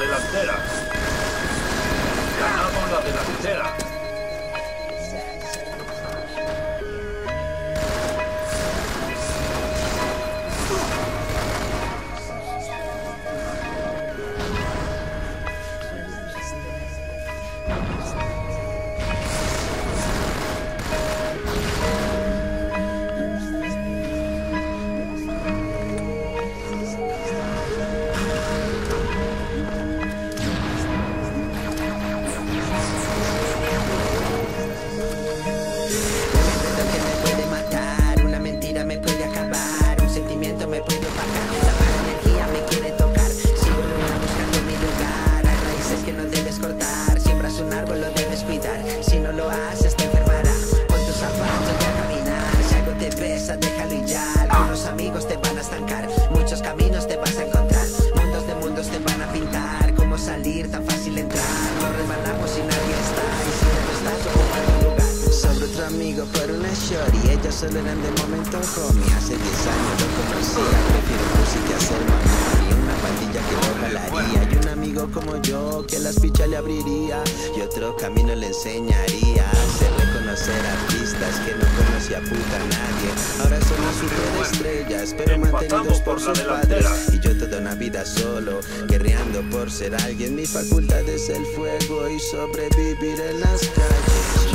delantera. Ganamos la delantera. Amigo por una shorty Ellos solo eran de momento homie Hace 10 años amigo como yo que las pichas le abriría Y otro camino le enseñaría. A hacer reconocer artistas que no conocía puta nadie. Ahora son las superestrellas Pero mantenidos por la sus padres. Y yo toda una vida solo Guerreando por ser alguien. Mi facultad es el fuego Y sobrevivir en las calles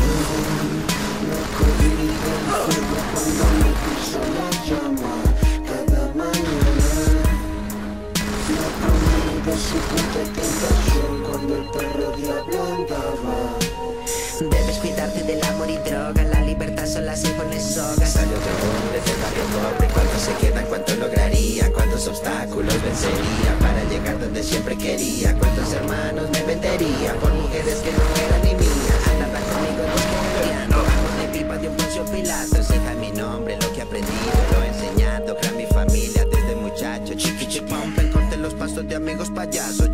Debes cuidarte del amor y droga, la libertad sola se pone soga. Sale otro hombre del barrio pobre ¿Cuánto se quedan? ¿Cuánto lograría? ¿Cuántos obstáculos vencería? Para llegar donde siempre quería ¿Cuántos hermanos me vendería? Por mujeres que no eran ni mías Andaba conmigo dos que querían, Vamos de pipa de un Poncio Pilato. Hija mi nombre, lo que he payasos